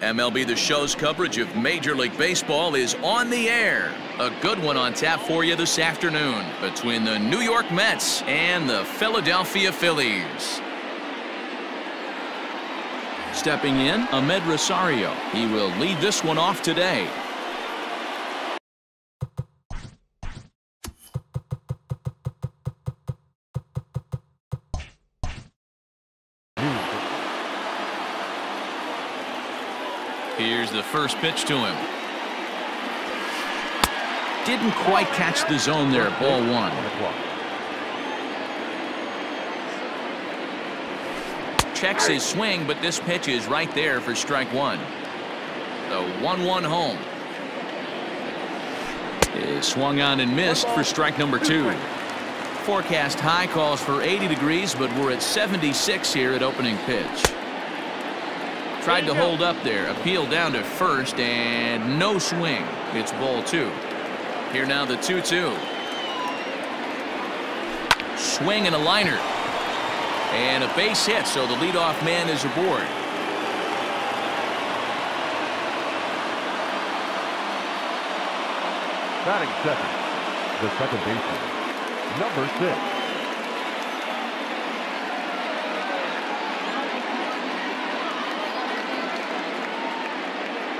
MLB The Show's coverage of Major League Baseball is on the air. A good one on tap for you this afternoon between the New York Mets and the Philadelphia Phillies. Stepping in, Amed Rosario. He will lead this one off today. First pitch to him. Didn't quite catch the zone there, ball one. Checks his swing, but this pitch is right there for strike one. The 1-1 home. Is swung on and missed for strike number two. Forecast high calls for 80 degrees, but we're at 76 here at opening pitch. Tried to hold up there. Appeal down to first and no swing. It's ball two. Here now the 2-2. Swing and a liner. And a base hit, so the leadoff man is aboard. Batting second, the second baseman, number six.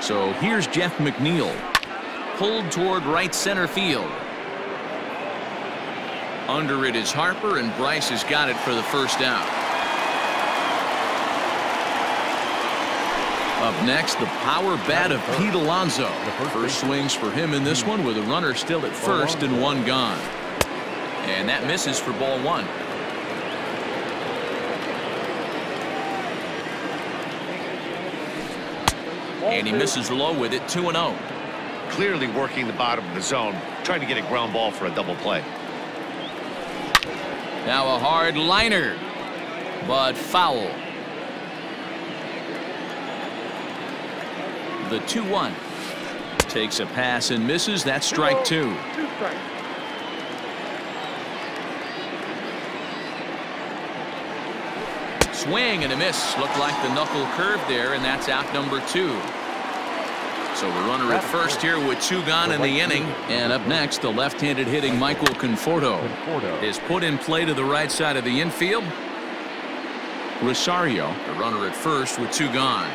So here's Jeff McNeil. Pulled toward right center field. Under it is Harper, and Bryce has got it for the first out. Up next, the power bat of Pete Alonso. First swings for him in this one with a runner still at first and one gone. And that misses for ball one. And he misses low with it 2-0. Clearly working the bottom of the zone, trying to get a ground ball for a double play. Now a hard liner, but foul. The 2-1 takes a pass and misses. That's strike two. Swing and a miss. Looked like the knuckle curve there, and that's out number two. So the runner at first here with two gone in the inning. And up next, the left-handed hitting Michael Conforto is put in play to the right side of the infield. Rosario, the runner at first with two gone.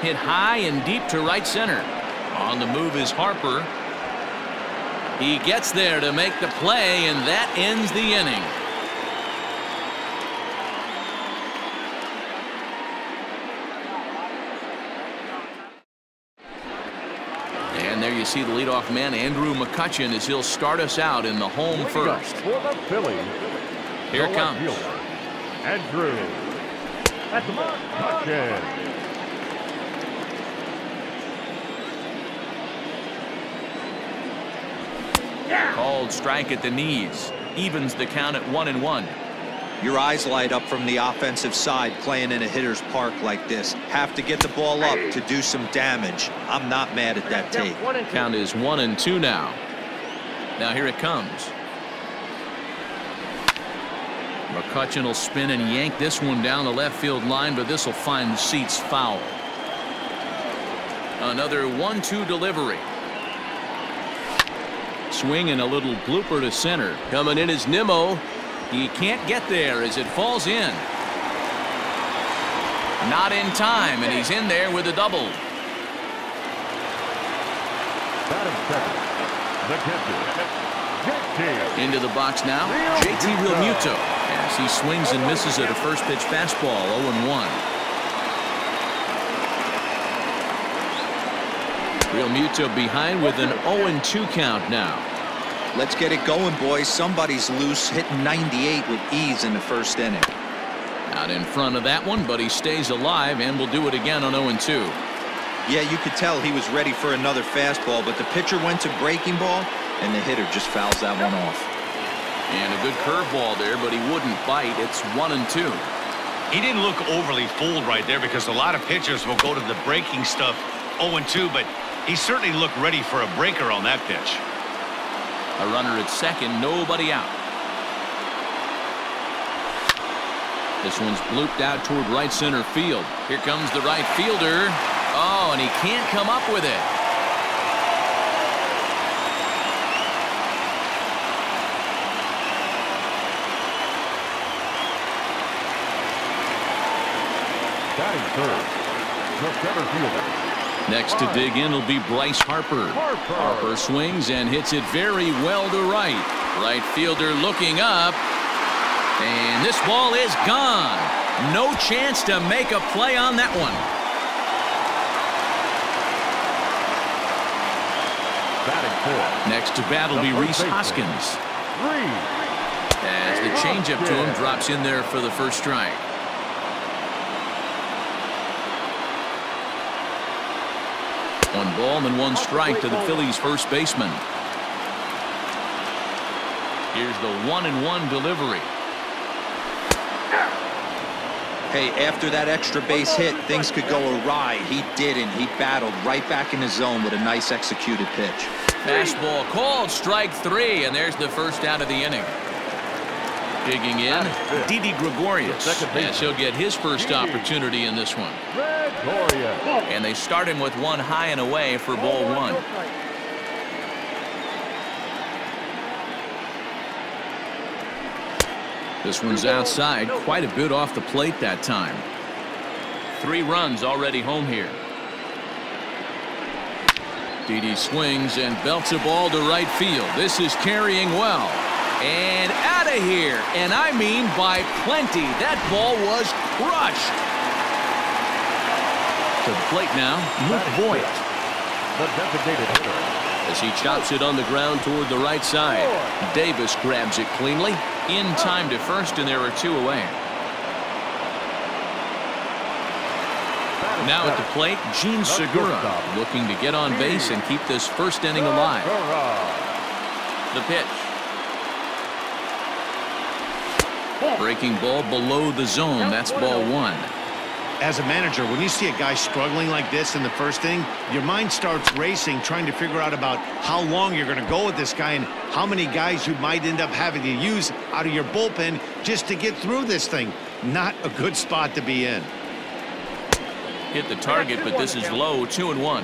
Hit high and deep to right center. On the move is Harper. He gets there to make the play, and that ends the inning. You see the leadoff man, Andrew McCutchen, as he'll start us out in the home first. For the Phillies, Here the comes. fielder, Andrew McCutchen. Called strike at the knees. Evens the count at one and one. Your eyes light up from the offensive side playing in a hitter's park like this. Have to get the ball up to do some damage. I'm not mad at that take. Count is one and two now. Now here it comes. McCutchen will spin and yank this one down the left field line, but this will find the seats foul. Another one-two delivery. Swing and a little blooper to center. Coming in is Nimmo. He can't get there as it falls in. Not in time, and he's in there with a double. Into the box now, JT Realmuto as he swings and misses at a first pitch fastball 0-1. Realmuto behind with an 0-2 count now. Let's get it going, boys. Somebody's loose, hitting 98 with ease in the first inning. Out in front of that one, but he stays alive and will do it again on 0-2. Yeah, you could tell he was ready for another fastball, but the pitcher went to breaking ball, and the hitter just fouls that one off. And a good curveball there, but he wouldn't bite. It's 1 and 2. He didn't look overly fooled right there because a lot of pitchers will go to the breaking stuff 0-2, but he certainly looked ready for a breaker on that pitch. A runner at second, nobody out. This one's blooped out toward right center field. Here comes the right fielder. Oh, and he can't come up with it. Batting third, the center fielder. Next to dig in will be Bryce Harper. Harper. Swings and hits it very well to right. Right fielder looking up. And this ball is gone. No chance to make a play on that one. Next to bat will be Rhys. Hoskins. As the changeup to him drops in there for the first strike. Ball and one strike to the Phillies first baseman. Here's the one and one delivery. Hey, after that extra base hit, things could go awry. He didn't. He battled right back in his zone with a nice executed pitch. Fastball called strike three and there's the first out of the inning. Digging in, Didi Gregorius. Second baseman. Yes, he'll get his first opportunity in this one. And they start him with one high and away for ball one. This one's outside, quite a bit off the plate that time. Three runs already home here. Didi swings and belts a ball to right field. This is carrying well. And out of here. And I mean by plenty. That ball was crushed. To the plate now, Luke Voit. The designated hitter. As he chops it on the ground toward the right side. Davis grabs it cleanly. In time to first, and there are two away. Now at the plate, Jean Segura looking to get on base and keep this first inning alive. The pitch. Breaking ball below the zone. That's ball one. As a manager, when you see a guy struggling like this in the first inning, your mind starts racing, trying to figure out about how long you're going to go with this guy and how many guys you might end up having to use out of your bullpen just to get through this thing. Not a good spot to be in. Hit the target, but this is low, two and one.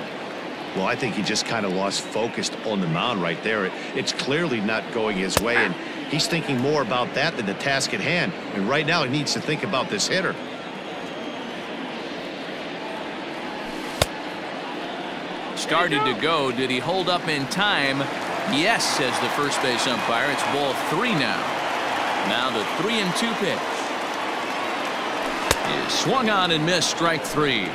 Well, I think he just kind of lost focus on the mound right there. It, it's clearly not going his way, and he's thinking more about that than the task at hand. And right now, he needs to think about this hitter. Started to go. Did he hold up in time? Yes, says the first base umpire. It's ball three now. Now the three and two pitch. Is swung on and missed strike three.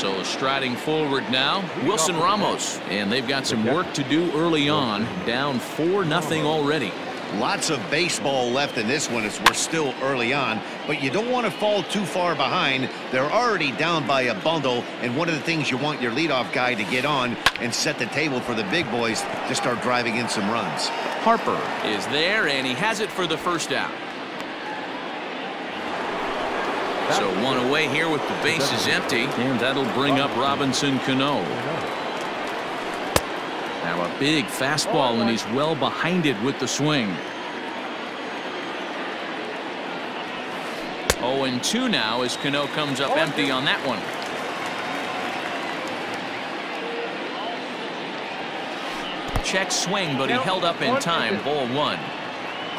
So striding forward now, Wilson Ramos. And they've got some work to do early on. Down 4 nothing already. Lots of baseball left in this one as we're still early on, but you don't want to fall too far behind. They're already down by a bundle, and one of the things you want your leadoff guy to get on and set the table for the big boys to start driving in some runs. Harper is there, and he has it for the first out. So one away here with the bases empty, and that'll bring up Robinson Cano. Now a big fastball, and he's well behind it with the swing. 0 and 2 now as Cano comes up empty on that one. Check swing, but he held up in time. Ball one.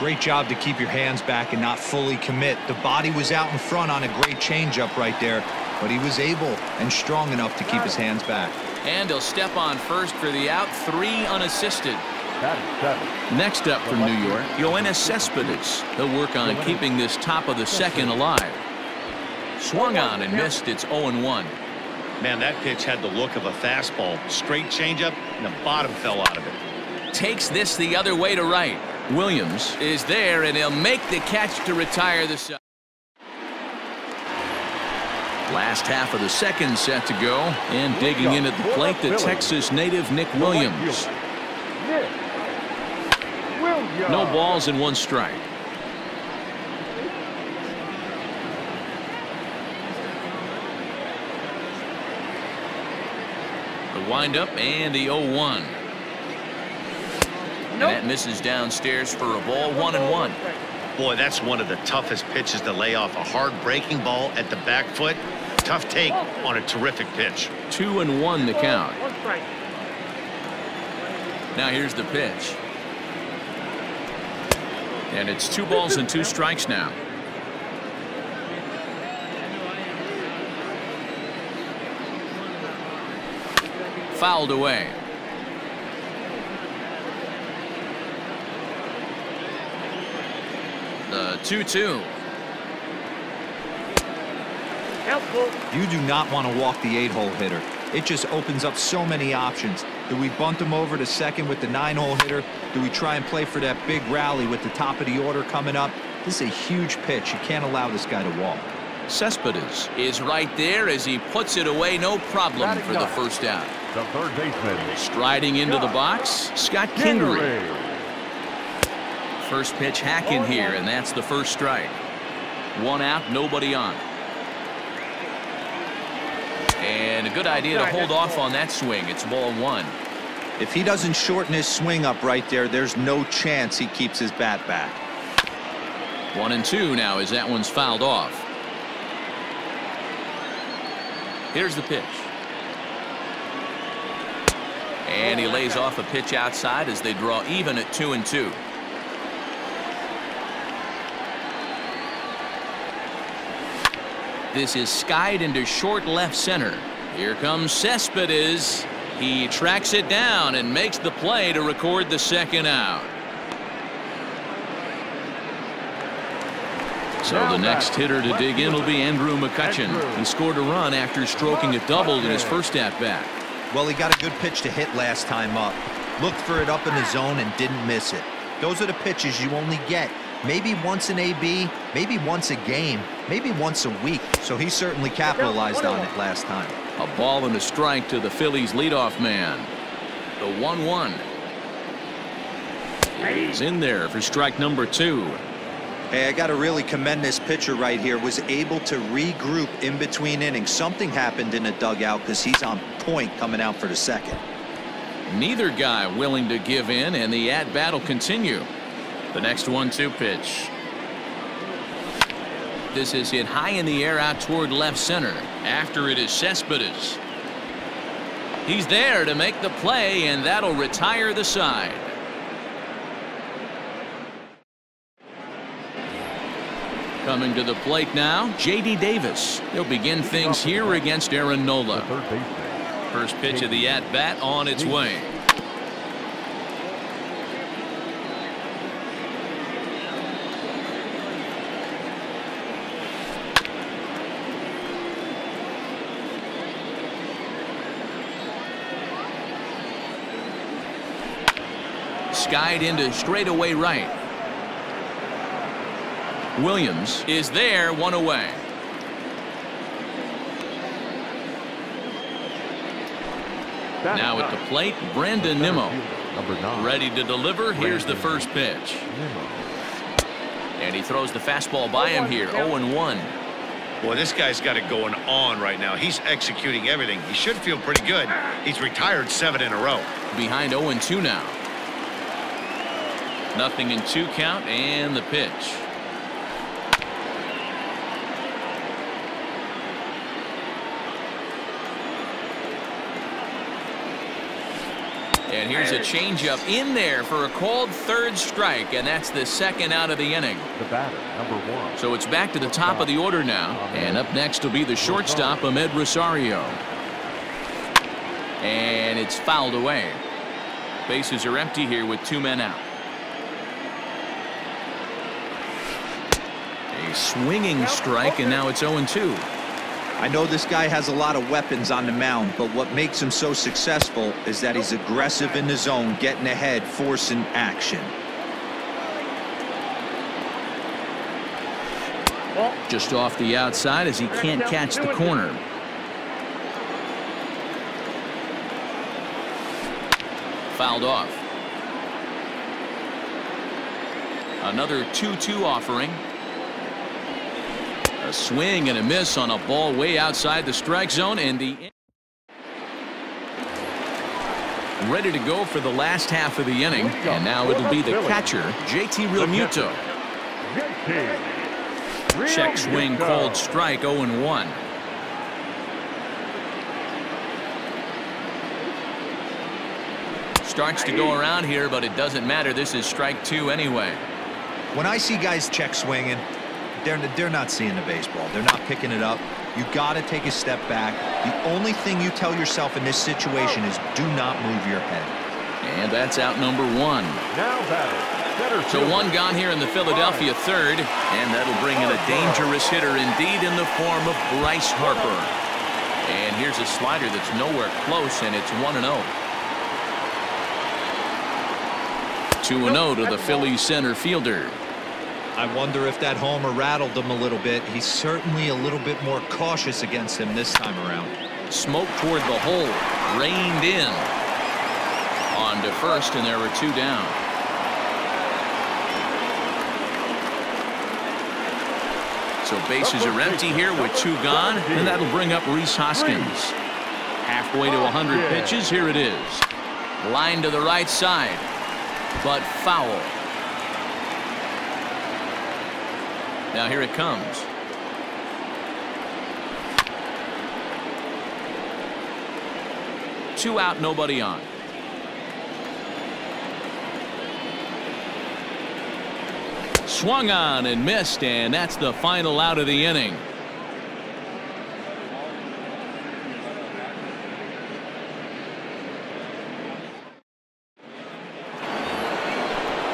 Great job to keep your hands back and not fully commit. The body was out in front on a great changeup right there, but he was able and strong enough to keep his hands back. And he'll step on first for the out, three unassisted. Batting seventh. Next up from New York, Yoenis Cespedes. He'll work on keeping this top of the second alive. Swung on and missed. It's 0-1. Man, that pitch had the look of a fastball. Straight changeup, and the bottom fell out of it. Takes this the other way to right. Williams is there, and he'll make the catch to retire the side. Last half of the second set to go, and digging in at the plate, the Texas native Nick Williams. No balls and one strike. The windup and the 0-1. And that misses downstairs for a ball one and one. Boy, that's one of the toughest pitches to lay off. A hard breaking ball at the back foot. Tough take on a terrific pitch. Two and one the count. Now here's the pitch. And it's two balls and two strikes now. Fouled away. The 2-2. You do not want to walk the eight-hole hitter. It just opens up so many options. Do we bunt him over to second with the nine-hole hitter? Do we try and play for that big rally with the top of the order coming up? This is a huge pitch. You can't allow this guy to walk. Cespedes is right there as he puts it away no problem for the first out. The third baseman. Striding into the box, Scott Kingery. First pitch hack in here, and that's the first strike. One out, nobody on. And a good idea to hold off on that swing. It's ball one. If he doesn't shorten his swing up right there, there's no chance he keeps his bat back. One and two now as that one's fouled off. Here's the pitch. And he lays off a pitch outside as they draw even at two and two. This is skied into short left center. Here comes Cespedes. He tracks it down and makes the play to record the second out. So the next hitter to dig in will be Andrew McCutchen. He scored a run after stroking a double in his first at bat. Well, he got a good pitch to hit last time up. Looked for it up in the zone and didn't miss it. Those are the pitches you only get maybe once in AB, maybe once a game, maybe once a week. So he certainly capitalized on it last time. A ball and a strike to the Phillies leadoff man. The 1-1. He's in there for strike number two. Hey, I got to really commend this pitcher right here. Was able to regroup in between innings. Something happened in the dugout because he's on point coming out for the second. Neither guy willing to give in, and the at-bat will continue. The next one-two pitch. This is hit high in the air out toward left center. After it is Cespedes. He's there to make the play, and that'll retire the side. Coming to the plate now, J.D. Davis. He'll begin things here against Aaron Nola. First pitch of the at-bat on its way. Skied into straightaway right. Williams is there one away. Now at the plate, Brandon Nimmo. Ready to deliver. Here's the first pitch. And he throws the fastball by him here. 0-1. Boy, this guy's got it going on right now. He's executing everything. He should feel pretty good. He's retired seven in a row. Behind 0-2 now. Nothing in two count and the pitch. And here's a changeup in there for a called third strike, and that's the second out of the inning. The batter, number one. So it's back to the top of the order now, and up next will be the shortstop, Amed Rosario. And it's fouled away. Bases are empty here with two men out. A swinging strike, and now it's 0-2. I know this guy has a lot of weapons on the mound, but what makes him so successful is that he's aggressive in the zone, getting ahead, forcing action. Just off the outside as he can't catch the corner. Fouled off. Another 2-2 offering. A swing and a miss on a ball way outside the strike zone and the ready to go for the last half of the inning. And now it'll be the catcher, JT Realmuto. Check swing called strike 0-1. Starts to go around here, but it doesn't matter. This is strike two anyway. When I see guys check swinging, they're, they're not seeing the baseball. They're not picking it up. You got to take a step back. The only thing you tell yourself in this situation is do not move your head. And that's out number one. Now batting. So one gone here in the Philadelphia third, and that'll bring in a dangerous hitter indeed in the form of Bryce Harper. And here's a slider that's nowhere close, and it's 1-0. 2-0 to the Phillies center fielder. I wonder if that homer rattled him a little bit. He's certainly a little bit more cautious against him this time around. Smoke toward the hole. Reined in. On to first, and there were two down. So bases are empty here with two gone, and that'll bring up Rhys Hoskins. Halfway to 100 pitches, here it is. Line to the right side but foul. Now here it comes. Two out, nobody on. Swung on and missed, and that's the final out of the inning.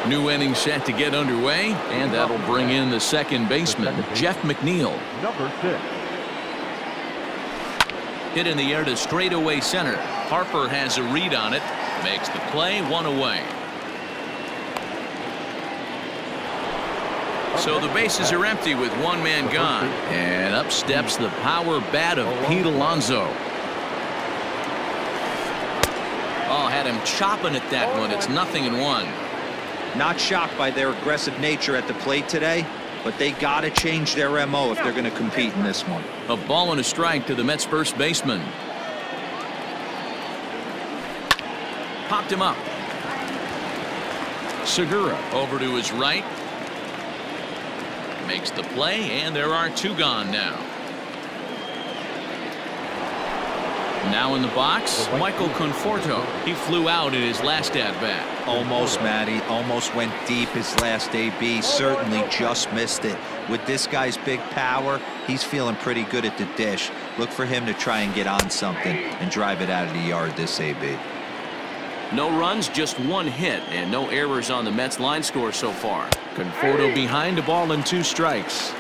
New inning set to get underway, and that'll bring in the second baseman, Jeff McNeil. Number six. Hit in the air to straightaway center. Harper has a read on it. Makes the play one away. So the bases are empty with one man gone. And up steps the power bat of Pete Alonso. Oh, had him chopping at that one. It's nothing in one. Not shocked by their aggressive nature at the plate today, but they got to change their MO if they're going to compete in this one. A ball and a strike to the Mets first baseman. Popped him up. Segura over to his right. Makes the play, and there are two gone now. Now in the box, Michael Conforto. He flew out in his last at-bat. Almost, Matty. Almost went deep his last AB. Certainly just missed it. With this guy's big power, he's feeling pretty good at the dish. Look for him to try and get on something and drive it out of the yard this AB. No runs, just one hit, and no errors on the Mets line score so far. Conforto behind a ball and two strikes.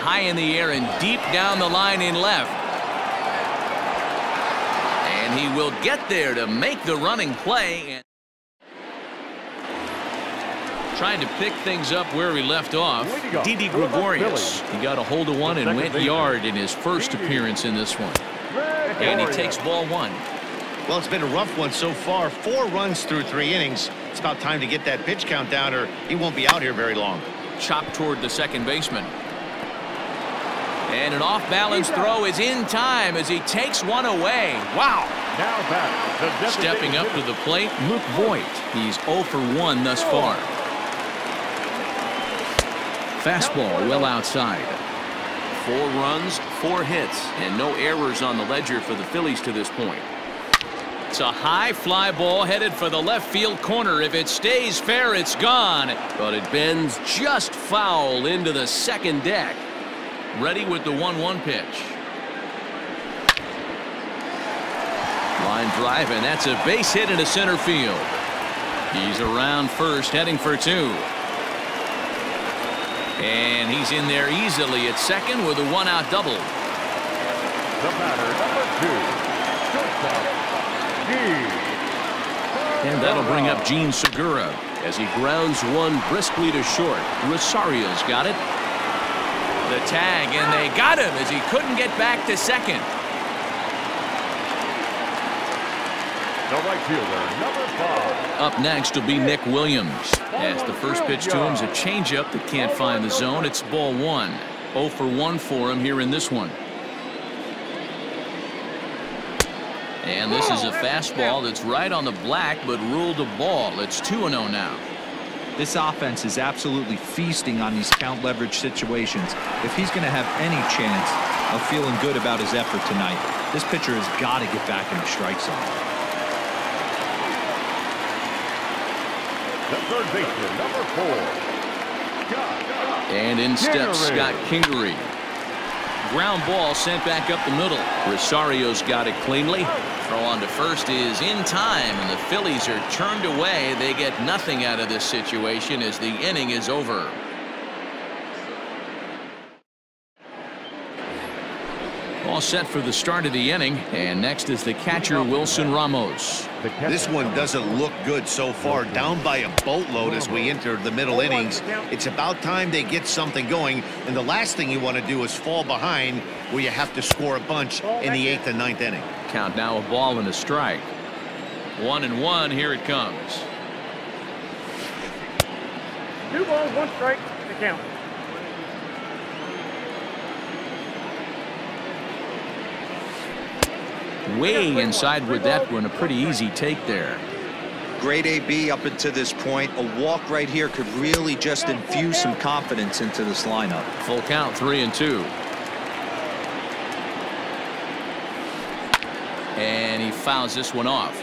High in the air and deep down the line in left. And he will get there to make the running play. Trying to pick things up where he left off. Didi Gregorius. He got a hold of one and went yard in his first appearance in this one. And he takes ball one. Well, it's been a rough one so far. Four runs through three innings. It's about time to get that pitch count down or he won't be out here very long. Chopped toward the second baseman. And an off-balance throw is in time as he takes one away. Wow. Now back. Stepping up to the plate, Luke Voit. He's 0 for 1 thus far. Fastball well outside. Four runs, four hits, and no errors on the ledger for the Phillies to this point. It's a high fly ball headed for the left field corner. If it stays fair, it's gone. But it bends just foul into the second deck. Ready with the 1-1 pitch. Line drive, and that's a base hit into center field. He's around first, heading for two. And he's in there easily at second with a one-out double. The batter, number two, And that'll bring up Jean Segura as he grounds one briskly to short. Rosario's got it the tag, and they got him as he couldn't get back to second. The right fielder, number five. Up next will be Nick Williams. As the first pitch to him is a changeup that can't find the zone. It's ball one. 0 for 1 for him here in this one. And this is a fastball that's right on the black but ruled a ball. It's 2-0 now. This offense is absolutely feasting on these count leverage situations. If he's going to have any chance of feeling good about his effort tonight, this pitcher has got to get back in the strike zone. The third baseman, number four. And in steps Scott Kingery. Ground ball sent back up the middle. Rosario's got it cleanly. Throw on to first is in time, and the Phillies are turned away. They get nothing out of this situation as the inning is over. All set for the start of the inning, and next is the catcher Wilson Ramos. This one doesn't look good so far. Down by a boatload as we enter the middle innings. It's about time they get something going. And the last thing you want to do is fall behind where you have to score a bunch in the eighth and ninth inning. Count now a ball and a strike. One and one, here it comes. Two balls, one strike to count. Way inside with that one, a pretty easy take there. Great AB up until this point. A walk right here could really just infuse some confidence into this lineup. Full count, three and two. And he fouls this one off.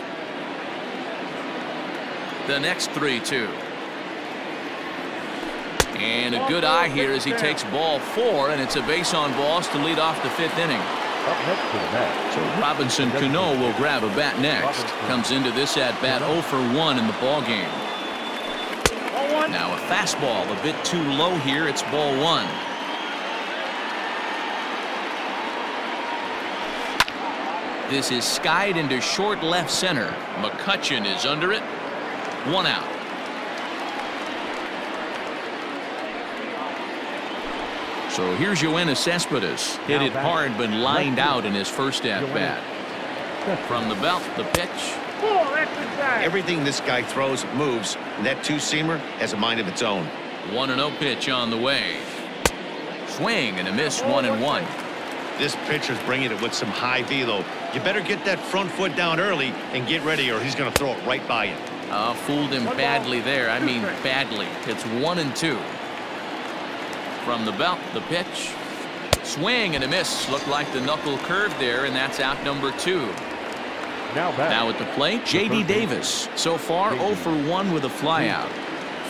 The next 3-2. And a good eye here as he takes ball four, and it's a base on balls to lead off the fifth inning. Up next to the bat. So Robinson Cano will grab a bat next. Comes into this at bat 0 for 1 in the ball game. Oh, now a fastball a bit too low here. It's ball one. This is skied into short left center. McCutchen is under it. One out. So here's Yoenis Cespedes. Hit it hard but lined out in his first at bat. From the belt, the pitch. Ball, that's inside. Everything this guy throws moves. And that two-seamer has a mind of its own. 1 0 pitch on the way. Swing and a miss, 1 and 1. This pitcher's bringing it with some high velo. You better get that front foot down early and get ready or he's going to throw it right by you. Uh, fooled him badly there. I mean, badly. It's 1 and 2. From the belt, the pitch. Swing and a miss. Looked like the knuckle curve there, and that's out number two. Now back. Now at the plate, J.D. Davis. So far, 0 for 1 with a flyout.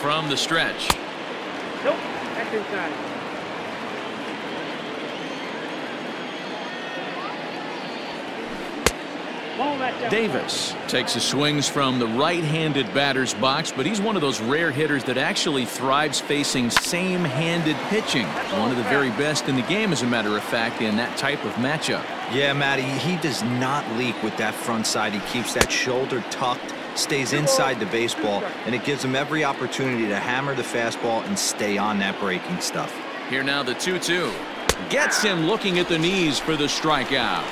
From the stretch. Nope, that's inside. Ball, that's outside. Davis takes his swings from the right-handed batter's box, but he's one of those rare hitters that actually thrives facing same-handed pitching. One of the very best in the game, as a matter of fact, in that type of matchup. Yeah, Matty, he does not leak with that front side. He keeps that shoulder tucked, stays inside the baseball, and it gives him every opportunity to hammer the fastball and stay on that breaking stuff. Here now the 2-2. Gets him looking at the knees for the strikeout.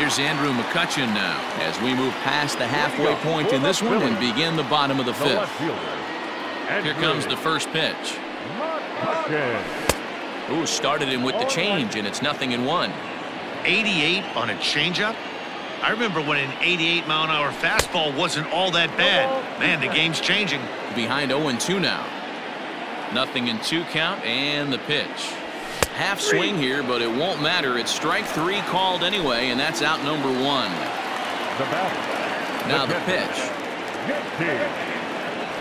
Here's Andrew McCutchen now as we move past the halfway point in this one and begin the bottom of the The fifth. Here comes the first pitch. McCutchen. Ooh, started him with the change, and it's nothing in one. 88 on a changeup? I remember when an 88 mile an hour fastball wasn't all that bad. Man, the game's changing. Behind 0-2 now. Nothing in two count, and the pitch. Half swing here, but it won't matter. It's strike three called anyway, and that's out number one. The batter. Now the catcher, pitch.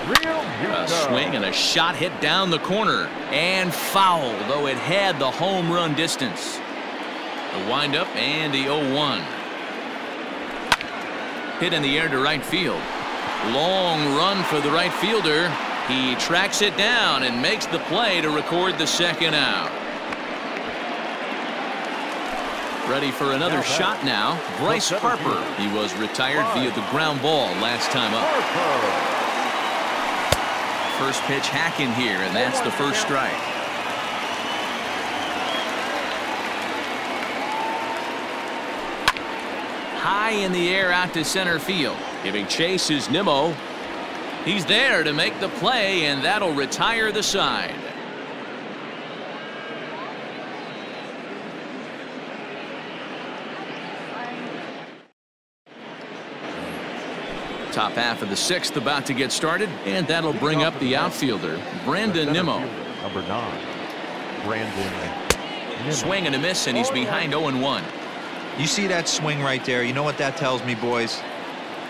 Real A swing and a shot hit down the corner and foul, though it had the home run distance. The windup and the 0-1. Hit in the air to right field. Long run for the right fielder. He tracks it down and makes the play to record the second out. Ready for another shot now. Bryce Harper. He was retired via the ground ball last time up. First pitch hack in here, and that's the first strike. High in the air out to center field. Giving chase is Nimmo. He's there to make the play, and that'll retire the side. Top half of the sixth about to get started, and that'll bring up the outfielder, Brandon Nimmo. Number nine, Brandon Nimmo. Swing and a miss, and he's behind 0-1. You see that swing right there? You know what that tells me, boys?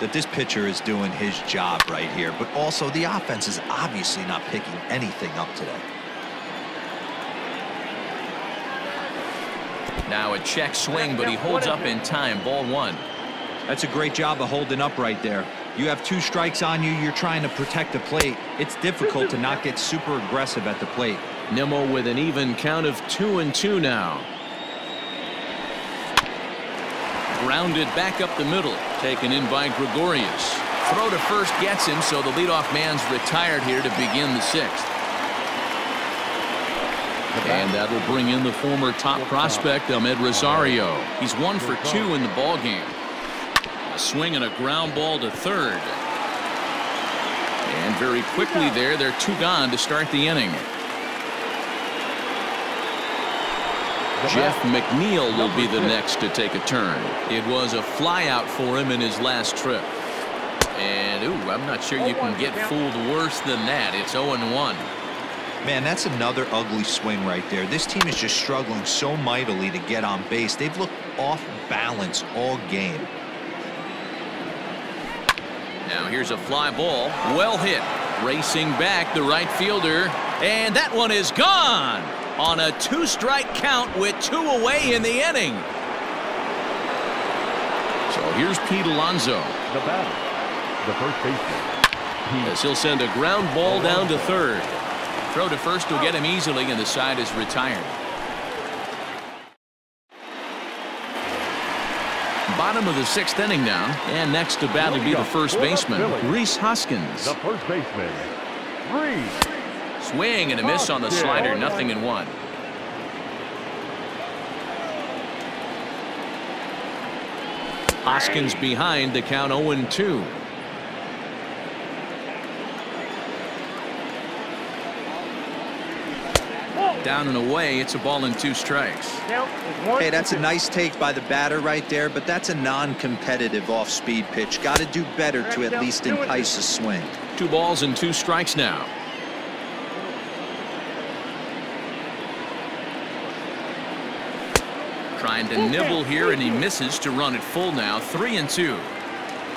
That this pitcher is doing his job right here. But also, the offense is obviously not picking anything up today. Now a check swing, but he holds up in time. Ball one. That's a great job of holding up right there. You have two strikes on you. You're trying to protect the plate. It's difficult to not get super aggressive at the plate. Nimmo with an even count of two and two now. Grounded back up the middle. Taken in by Gregorius. Throw to first gets him, so the leadoff man's retired here to begin the sixth. And that'll bring in the former top prospect, Amed Rosario. He's one for two in the ball game. A swing and a ground ball to third. And very quickly there, they're two gone to start the inning. Jeff McNeil will be the next to take a turn. It was a flyout for him in his last trip. And, ooh, I'm not sure you can get fooled worse than that. It's 0-1. Man, that's another ugly swing right there. This team is just struggling so mightily to get on base. They've looked off balance all game. Now here's a fly ball. Well hit. Racing back the right fielder. And that one is gone on a two-strike count with two away in the inning. So here's Pete Alonso The batter, the first baseman, as he'll send a ground ball down to third. Throw to first will get him easily, and the side is retired. Bottom of the sixth inning now, and next to bat will be the first baseman, Rhys Hoskins. the first baseman, Rhys. Swing and a miss on the slider, nothing in one. Hoskins behind the count 0-2. Down and away, it's a ball and two strikes. Count. Hey, that's a nice take by the batter right there, but that's a non-competitive off-speed pitch. Got to do better to at least entice a swing. Two balls and two strikes now. Trying to nibble here, and he misses to run it full now. Three and two.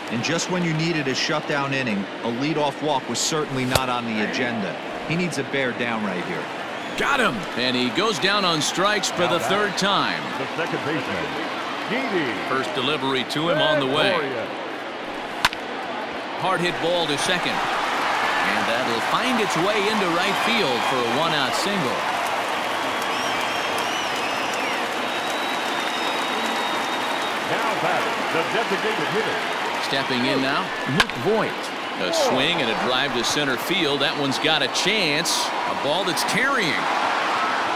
And just when you needed a shutdown inning, a leadoff walk was certainly not on the agenda. He needs a bear down right here. Got him! And he goes down on strikes for the third time. The second baseman, Didi. First delivery to him on the way. Gregorius. Hard hit ball to second. And that'll find its way into right field for a one out single. Now batting, the designated hitter, Stepping in now, Luke Voit. A swing and a drive to center field. That one's got a chance. A ball that's carrying.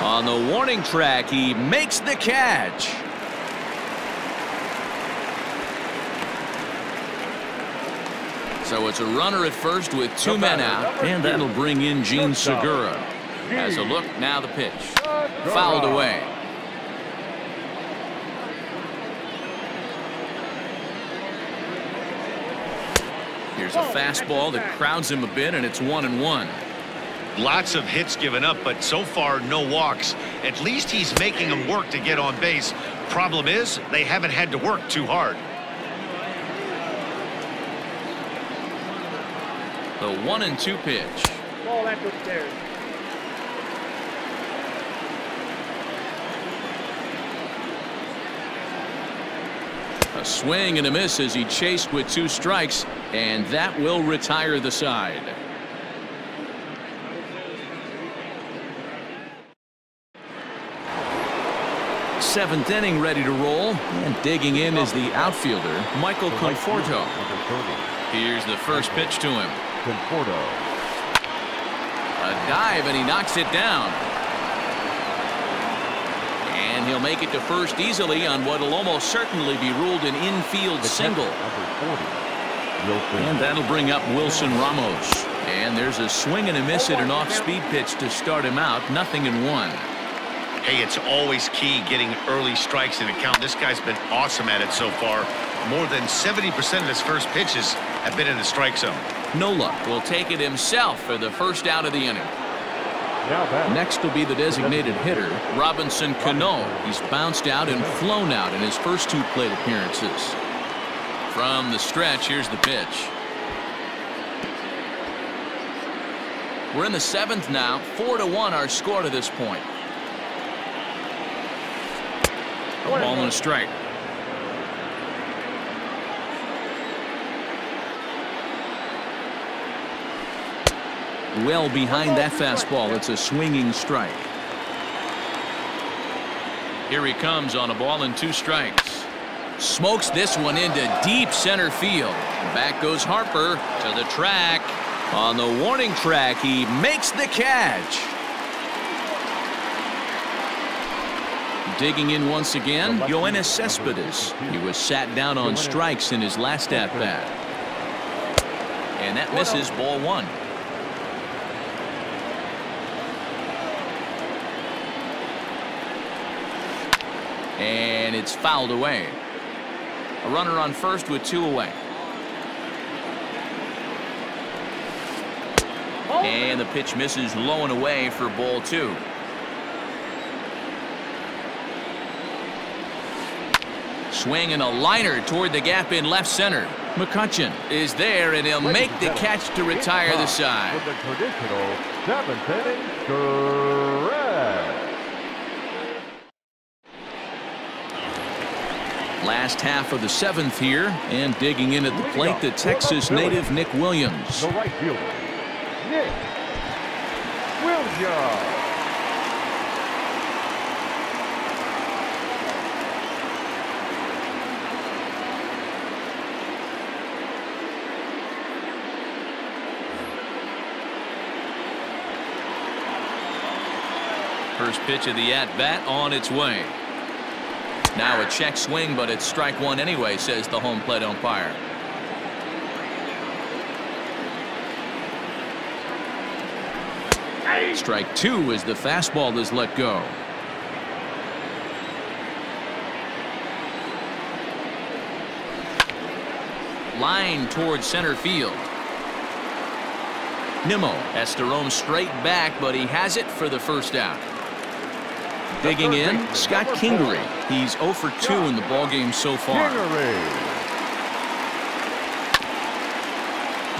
On the warning track, he makes the catch. So it's a runner at first with two men out, and that'll bring in Jean Segura. As a look, now the pitch. Fouled away. Here's a fastball that crowds him a bit, and it's one and one. Lots of hits given up, but so far no walks. At least he's making them work to get on base. Problem is, they haven't had to work too hard. The one and two pitch. Ball that's upstairs. Swing and a miss as he chased with two strikes, and that will retire the side. Seventh inning ready to roll, and digging in is the outfielder, Michael the right fielder, Conforto. Here's the first pitch to him. Conforto. A dive, and he knocks it down. And he'll make it to first easily on what will almost certainly be ruled an infield The single. catcher, Number 40, Wilson. And that'll bring up Wilson Ramos. And there's a swing and a miss at an off-speed pitch to start him out. Nothing in one. Hey, it's always key getting early strikes in a count. This guy's been awesome at it so far. More than 70% of his first pitches have been in the strike zone. Noluk will take it himself for the first out of the inning. Next will be the designated hitter, Robinson Cano. He's bounced out and flown out in his first two plate appearances. From the stretch, here's the pitch. We're in the seventh now. Four to one our score to this point. A ball and a strike. Well behind that fastball. It's a swinging strike. Here he comes on a ball and two strikes. Smokes this one into deep center field. Back goes Harper to the track. On the warning track, he makes the catch. Digging in once again, Yoenis Cespedes. He was sat down on strikes in his last at bat. And that misses ball one. And it's fouled away. A runner on first with two away. And the pitch misses low and away for ball two. Swing and a liner toward the gap in left center. McCutchen is there and he'll make the catch to retire the side. With the traditional seventh inning stretch. Last half of the seventh here and digging in at the plate the Texas native Nick Williams. The right fielder, Nick Williams. First pitch of the at-bat on its way. Now a check swing, but it's strike one anyway, says the home plate umpire. Strike two as the fastball is let go. Line towards center field. Nimmo has to roam straight back, but he has it for the first out. Digging in, Scott Kingery. He's 0 for 2 in the ballgame so far.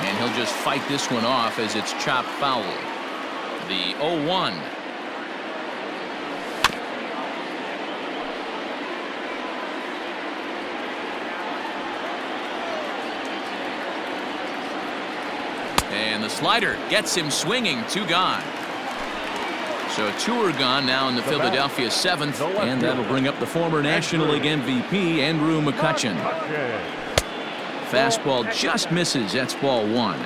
And he'll just fight this one off as it's chopped foul. The 0-1. And the slider gets him swinging. Two gone. So two are gone now in the Philadelphia seventh, and that'll bring up the former National League MVP Andrew McCutchen. McCutchen. Fastball just misses. That's ball one.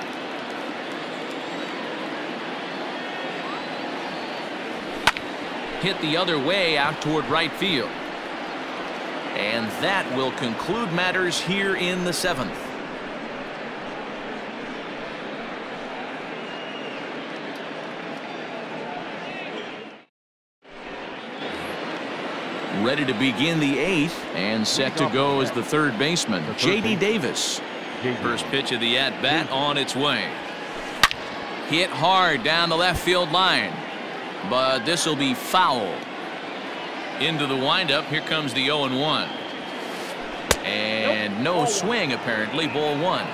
Hit the other way out toward right field. And that will conclude matters here in the seventh. Ready to begin the eighth and set to go as the third baseman, J.D. Davis. First pitch of the at-bat on its way. Hit hard down the left field line. But this will be foul. Into the windup. Here comes the 0-1. And no swing, apparently. Ball one.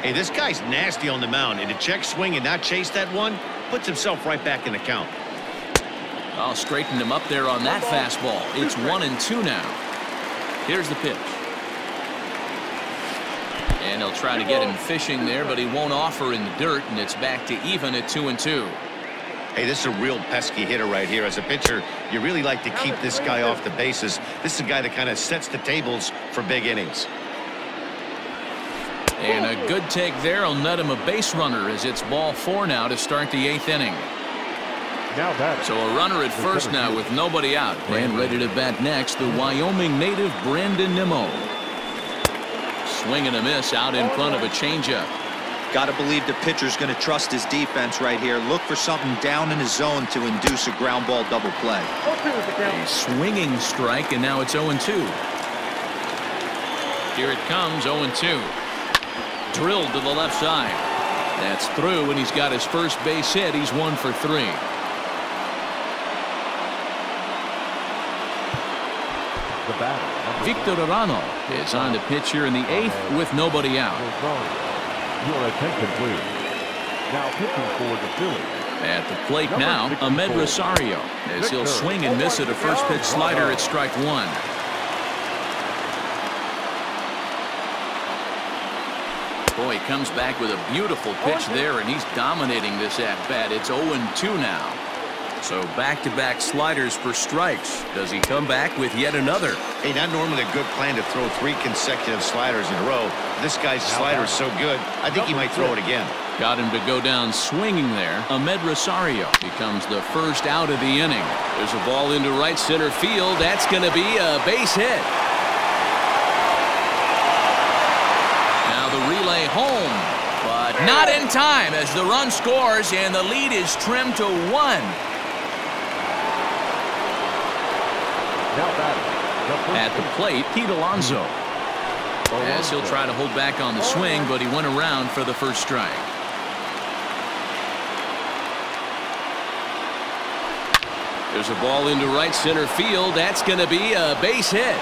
Hey, this guy's nasty on the mound, and to check swing and not chase that one puts himself right back in the count. I'll straighten him up there on that fastball. It's one and two now. Here's the pitch. And he'll try to get him fishing there, but he won't offer in the dirt, and it's back to even at two and two. Hey, this is a real pesky hitter right here. As a pitcher, you really like to keep this guy off the bases. This is a guy that kind of sets the tables for big innings. And a good take there will net him a base runner as it's ball four now to start the eighth inning. Now batting. So a runner at first now with nobody out. And ready to bat next, the Wyoming native Brandon Nimmo. Swing and a miss out in front of a changeup. Got to believe the pitcher's going to trust his defense right here. Look for something down in his zone to induce a ground ball double play. A swinging strike, and now it's 0-2. Here it comes, 0-2. Drilled to the left side. That's through, and he's got his first base hit. He's one for three. The batter. Victor Arano is on the pitch here in the eighth with nobody out. Your attention, please. Now pitching for the Phillies. At the plate now, Amed Rosario, as he'll swing and miss at a first pitch slider at strike one. Boy, he comes back with a beautiful pitch there, and he's dominating this at-bat. It's 0-2 now. So back-to-back -back sliders for strikes. Does he come back with yet another? Hey, not normally a good plan to throw three consecutive sliders in a row. This guy's slider is so good, I think he might throw it again. Got him to go down swinging there. Amed Rosario becomes the first out of the inning. There's a ball into right center field. That's going to be a base hit. Now the relay home, but not in time as the run scores and the lead is trimmed to one. At the plate, Pete Alonso. As he'll try to hold back on the swing, but he went around for the first strike. There's a ball into right center field. That's going to be a base hit.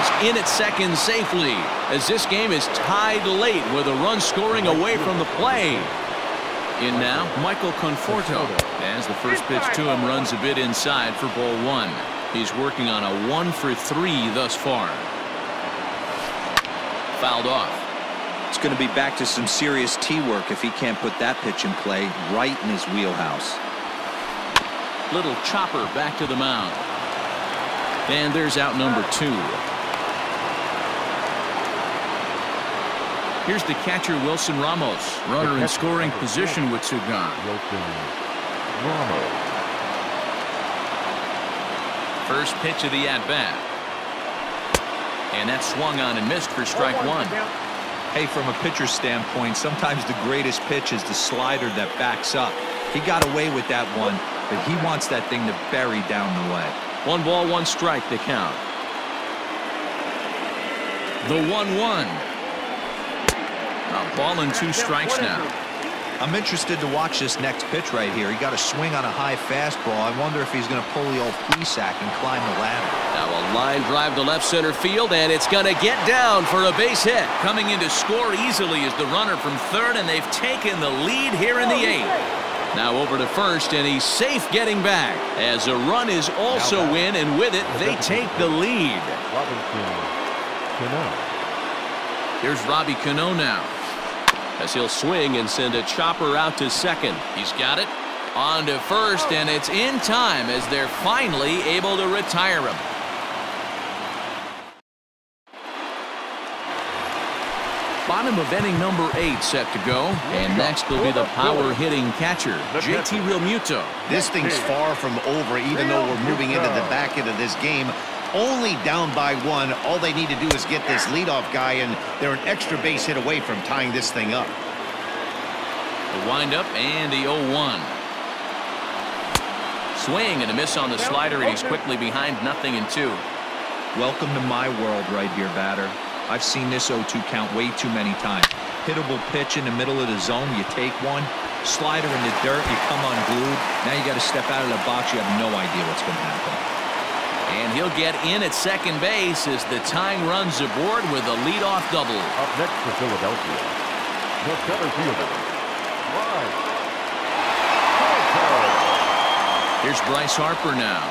He's in at second safely as this game is tied late with a run scoring away from the play. In now, Michael Conforto. As the first pitch to him runs a bit inside for ball one. He's working on a one for three thus far. Fouled off. It's going to be back to some serious tee work if he can't put that pitch in play right in his wheelhouse. Little chopper back to the mound. And there's out number two. Here's the catcher Wilson Ramos, runner in scoring position with Sugan. First pitch of the at-bat. And that swung on and missed for strike oh, one. Hey, from a pitcher's standpoint, sometimes the greatest pitch is the slider that backs up. He got away with that one, but he wants that thing to bury down the way. One ball, one strike to count. The 1-1. A ball and two strikes now. I'm interested to watch this next pitch right here. He got a swing on a high fastball. I wonder if he's going to pull the old Plesac and climb the ladder. Now a line drive to left center field, and it's going to get down for a base hit. Coming in to score easily is the runner from third, and they've taken the lead here in the oh, eighth. Now over to first, and he's safe getting back. As a run is also in, and with it, they take the lead. Robinson Cano. Here's Robbie Cano now. As he'll swing and send a chopper out to second. He's got it. On to first, and it's in time as they're finally able to retire him. Bottom of inning number eight set to go. And next will be the power hitting catcher, JT Realmuto. This thing's far from over, even though we're moving into the back end of this game. Only down by one. All they need to do is get this leadoff guy, and they're an extra base hit away from tying this thing up. The windup and the 0-1. Swing and a miss on the slider, and he's quickly behind nothing in two. Welcome to my world right here, batter. I've seen this 0-2 count way too many times. Hittable pitch in the middle of the zone, you take one. Slider in the dirt, you come unglued. Now you got to step out of the box. You have no idea what's going to happen. And he'll get in at second base as the tying runs aboard with a leadoff double. Up next for Philadelphia. The center fielder. Bryce Harper. Here's Bryce Harper now.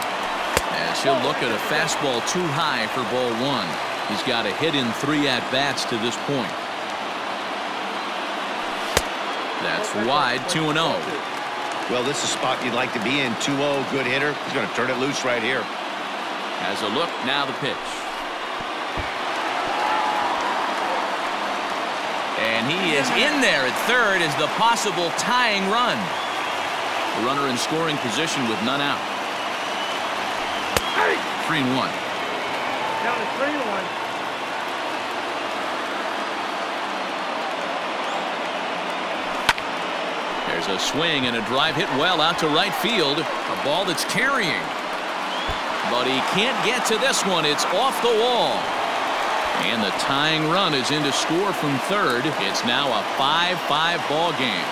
As he'll look at a fastball too high for ball one. He's got a hit in three at-bats to this point. That's wide, 2-0. Well, this is a spot you'd like to be in. 2-0, good hitter. He's going to turn it loose right here. Has a look. Now the pitch. And he is in there at third as the possible tying run. The runner in scoring position with none out. Three and one. That three and one. There's a swing and a drive hit well out to right field. A ball that's carrying. But he can't get to this one. It's off the wall. And the tying run is in to score from third. It's now a 5-5 ball game.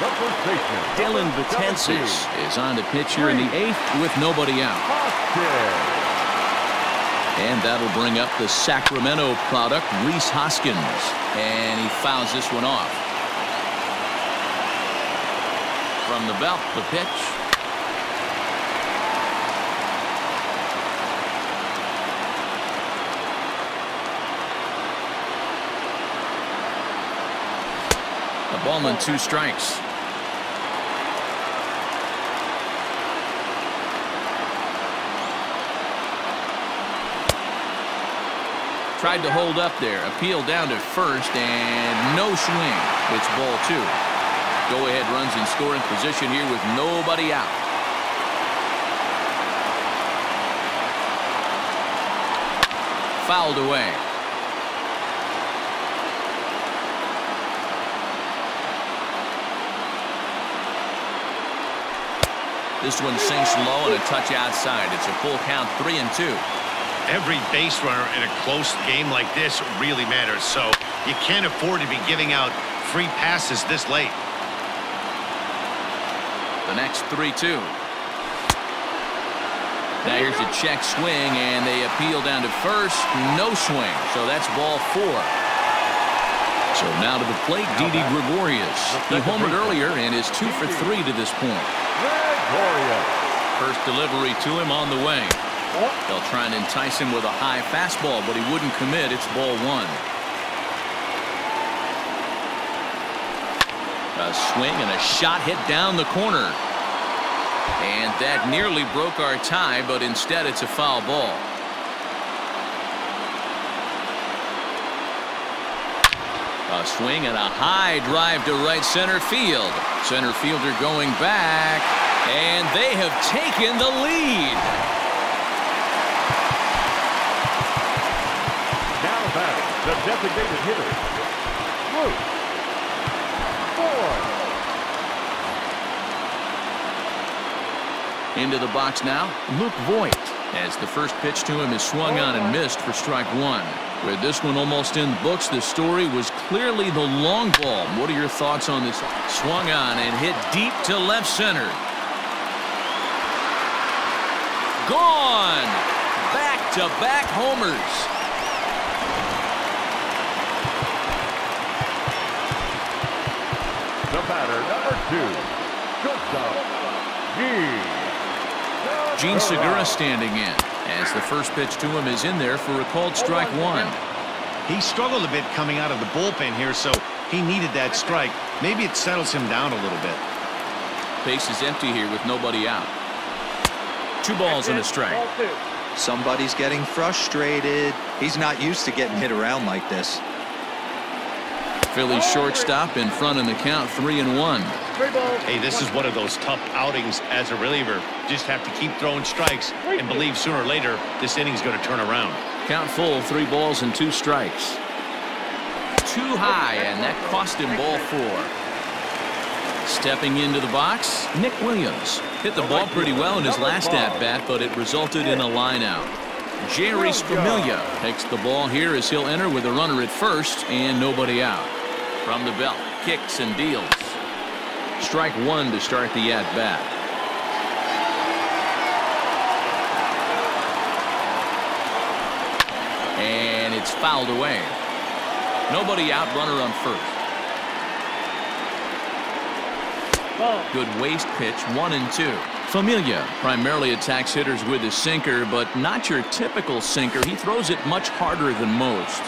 The first baseman. Dellin number Betances is on to pitch here in the eighth with nobody out. And that'll bring up the Sacramento product, Rhys Hoskins. And he fouls this one off. From the belt, the pitch. Ball and two strikes. Tried to hold up there. Appeal down to first and no swing. It's ball two. Go ahead runs in scoring position here with nobody out. Fouled away. This one sinks low and a touch outside. It's a full count three and two. Every base runner in a close game like this really matters, so you can't afford to be giving out free passes this late. The next 3-2. Now here's a check swing, and they appeal down to first. No swing, so that's ball four. So now to the plate, Didi Gregorius. He homered earlier and is two for three to this point. First delivery to him on the way. Oh. They'll try and entice him with a high fastball, but he wouldn't commit. It's ball one. A swing and a shot hit down the corner. And that nearly broke our tie, but instead it's a foul ball. A swing and a high drive to right center field. Center fielder going back, and they have taken the lead. Now batting, the designated hitter, Luke Ford. Into the box now, Luke Voit. As the first pitch to him is swung on and missed for strike one. With this one almost in the books, the story was clearly the long ball. What are your thoughts on this? Swung on and hit deep to left center. Gone! Back-to-back homers. The batter, number two, G. Jean Segura standing in as the first pitch to him is in there for a called strike one. He struggled a bit coming out of the bullpen here, so he needed that strike. Maybe it settles him down a little bit. Base is empty here with nobody out. Two balls and a strike. Somebody's getting frustrated. He's not used to getting hit around like this. Phillies shortstop in front in the count three and one. Hey, this is one of those tough outings as a reliever. Just have to keep throwing strikes and believe sooner or later this inning's going to turn around. Count full, three balls and two strikes. Too high, and that cost him ball four. Stepping into the box, Nick Williams. Hit the ball pretty well in his last at-bat, but it resulted in a line out. Jeurys Familia takes the ball here as he'll enter with a runner at first and nobody out. From the belt, kicks and deals. Strike one to start the at-bat. And it's fouled away. Nobody out, runner on first. Good waste pitch, one and two. Familia primarily attacks hitters with his sinker, but not your typical sinker. He throws it much harder than most.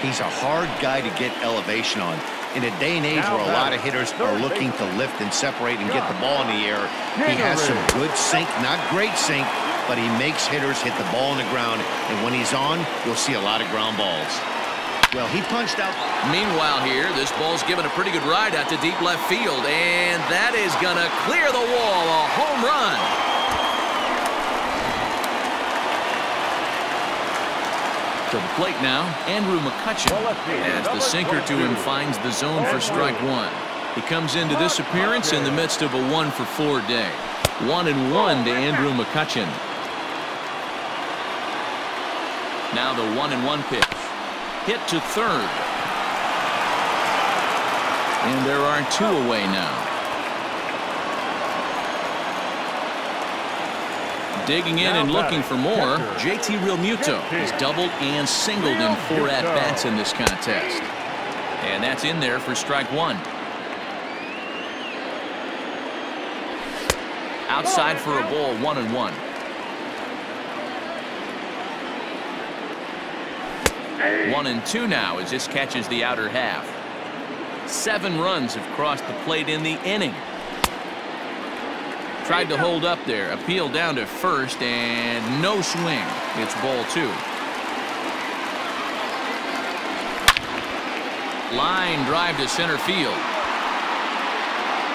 He's a hard guy to get elevation on. In a day and age where a lot of hitters are looking to lift and separate and get the ball in the air, he has some good sink, not great sink, but he makes hitters hit the ball on the ground. And when he's on, you'll see a lot of ground balls. Well, he punched out. Meanwhile here, this ball's given a pretty good ride out to deep left field, and that is going to clear the wall. A home run. To the plate now, Andrew McCutchen. Well, let's see. As the sinker to him finds the zone for strike one. He comes into this appearance in the midst of a one for four day. One and one to Andrew McCutchen. Now the one and one pitch. Hit to third. And there are two away now. Digging in and looking for more, JT Realmuto has doubled and singled in four at-bats in this contest. And that's in there for strike one. Outside for a ball, one and one. One and two now as this catches the outer half. Seven runs have crossed the plate in the inning. Tried to hold up there. Appeal down to first and no swing. It's ball two. Line drive to center field.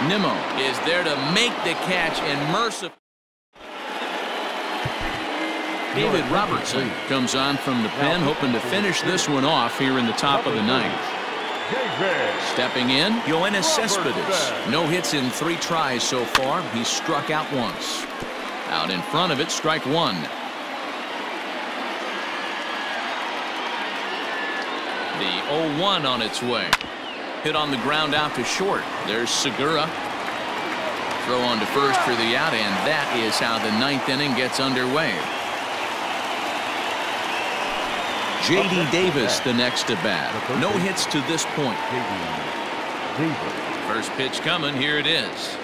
Nimmo is there to make the catch and merciful. David Robertson comes on from the pen hoping to finish this one off here in the top of the ninth. Stepping in, Yoenis Cespedes. No hits in three tries so far. He struck out once. Out in front of it, strike one. The 0-1 on its way. Hit on the ground out to short. There's Segura. Throw on to first for the out, and that is how the ninth inning gets underway. J.D. Davis the next to bat. No hits to this point. First pitch coming. Here it is.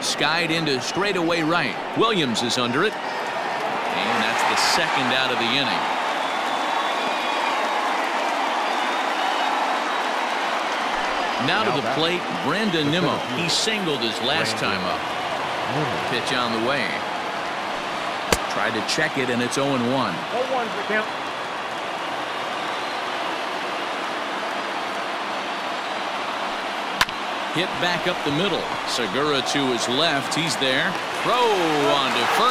Skied into straightaway right. Williams is under it. And that's the second out of the inning. Now to the plate, Brandon Nimmo. He singled his last time up. Pitch on the way. Tried to check it, and it's 0-1. 0-1 for count. Hit back up the middle. Segura to his left. He's there. Throw on to first.